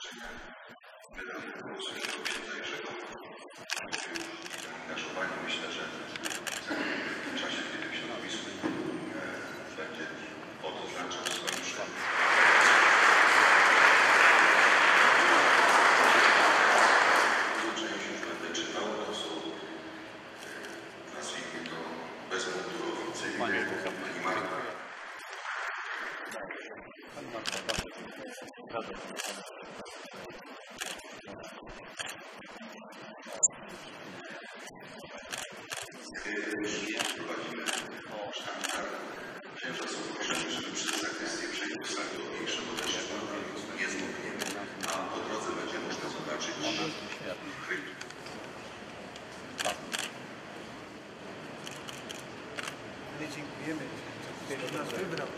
Świętego Księdza Jerzego. Zaangażowanie myślę, że w czasie, kiedy ksiądz będzie odznaczał swoim szlakiem. Oznaczenia Marta. Prowadzimy sztandarz. Księża są proszeni, żeby przez zakrystię przejść do sali ogólniejszej, bo też nie zmokniemy, a po drodze będzie można zobaczyć dziękujemy, że nas wybrał